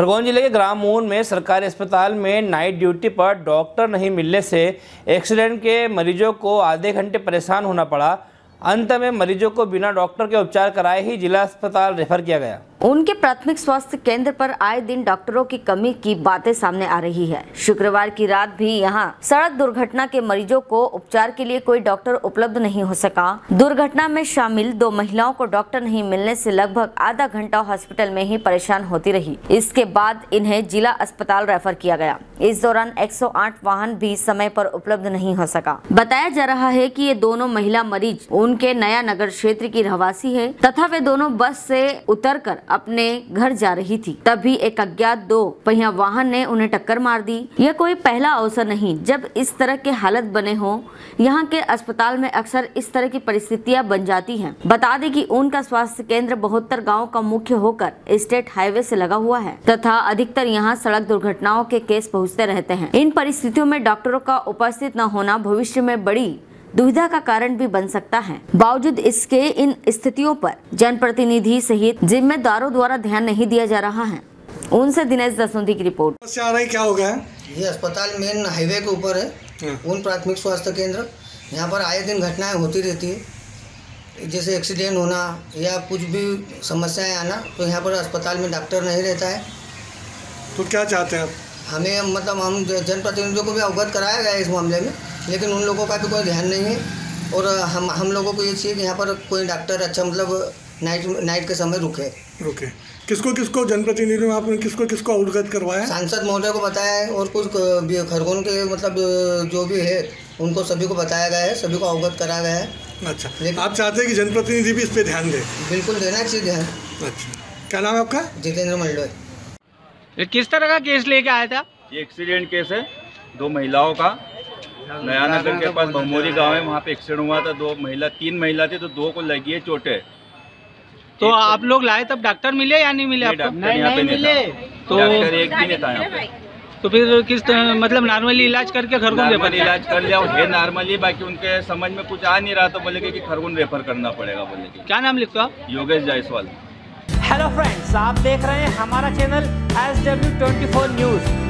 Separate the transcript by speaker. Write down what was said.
Speaker 1: खरगोन ज़िले के ग्राम मोहन में सरकारी अस्पताल में नाइट ड्यूटी पर डॉक्टर नहीं मिलने से एक्सीडेंट के मरीजों को आधे घंटे परेशान होना पड़ा। अंत में मरीजों को बिना डॉक्टर के उपचार कराए ही जिला अस्पताल रेफर किया गया।
Speaker 2: उनके प्राथमिक स्वास्थ्य केंद्र पर आए दिन डॉक्टरों की कमी की बातें सामने आ रही है। शुक्रवार की रात भी यहाँ सड़क दुर्घटना के मरीजों को उपचार के लिए कोई डॉक्टर उपलब्ध नहीं हो सका। दुर्घटना में शामिल दो महिलाओं को डॉक्टर नहीं मिलने से लगभग आधा घंटा हॉस्पिटल में ही परेशान होती रही। इसके बाद इन्हें जिला अस्पताल रेफर किया गया। इस दौरान 108 वाहन भी समय पर उपलब्ध नहीं हो सका। बताया जा रहा है कि ये दोनों महिला मरीज़ उनके नया नगर क्षेत्र की रहवासी है तथा वे दोनों बस से उतरकर अपने घर जा रही थी। तभी एक अज्ञात दो पहिया वाहन ने उन्हें टक्कर मार दी। यह कोई पहला अवसर नहीं, जब इस तरह के हालत बने हो, यहाँ के अस्पताल में अक्सर इस तरह की परिस्थितियाँ बन जाती है। बता दें कि उनका स्वास्थ्य केंद्र बहत्तर गाँव का मुख्य होकर स्टेट हाईवे ऐसी लगा हुआ है, तथा अधिकतर यहाँ सड़क दुर्घटनाओं के केस पहुँचते रहते हैं। इन परिस्थितियों में डॉक्टरों का उपस्थित न होना भविष्य में बड़ी दुविधा का कारण भी बन सकता है। बावजूद इसके इन स्थितियों पर जनप्रतिनिधि सहित जिम्मेदारों द्वारा ध्यान नहीं दिया जा रहा है। उनसे दिनेश दसोंधी की रिपोर्ट।
Speaker 3: समस्या आ रही क्या हो गया?
Speaker 4: ये अस्पताल मेन हाईवे के ऊपर है। उन प्राथमिक स्वास्थ्य केंद्र। यहाँ पर आए दिन घटनाएँ होती रहती है। जैसे एक्सीडेंट होना या कुछ भी समस्याएँ आना तो यहाँ पर अस्पताल में डॉक्टर नहीं रहता है।
Speaker 3: तो क्या चाहते हैं आप?
Speaker 4: हमें मतलब हम जनप्रतिनिधियों को भी अवगत कराया गया है इस मामले में। लेकिन उन लोगों का भी कोई ध्यान नहीं है। और हम हम लोगों को ये चाहिए कि यहाँ पर कोई डॉक्टर अच्छा मतलब नाइट नाइट के समय रुके।
Speaker 3: रुके। किसको किसको जनप्रतिनिधि में आपने किसको किसको अवगत करवाया?
Speaker 4: सांसद महोदय को बताया है और कुछ खरगोन के मतलब जो भी है उनको सभी को बताया गया है सभी को अवगत कराया गया है।
Speaker 3: अच्छा।
Speaker 4: लेकिन-
Speaker 3: आप चाहते हैं कि जनप्रतिनिधि भी इस पे ध्यान दे?
Speaker 4: बिल्कुल देना चाहिए ध्यान।
Speaker 3: अच्छा। क्या नाम है आपका?
Speaker 4: जितेंद्र मंडल
Speaker 5: ये किस तरह का केस लेके आया था?
Speaker 6: ये एक्सीडेंट केस है दो महिलाओं का। नया नगर के पास भमोरी गाँव है वहाँ पे एक्सीडेंट हुआ था दो महिला तीन महिला थी तो दो को लगी है चोटें
Speaker 5: तो आप लोग लाए तब डॉक्टर मिले या नहीं मिले आपको?
Speaker 6: नहीं
Speaker 5: तो-
Speaker 6: डॉक्टर एक भी नहीं था यहाँ
Speaker 5: तो फिर किस तरह मतलब नॉर्मली इलाज करके घर को
Speaker 6: नॉर्मल
Speaker 5: रेफर
Speaker 6: इलाज कर लिया और है नॉर्मली बाकी उनके समझ में कुछ आ नहीं रहा तो बोले कि खरगोन रेफर करना पड़ेगा बोले कि।
Speaker 5: क्या नाम लिखते हो आप?
Speaker 6: योगेश जायसवाल।
Speaker 7: हेलो फ्रेंड्स आप देख रहे हैं हमारा channel S W twenty four news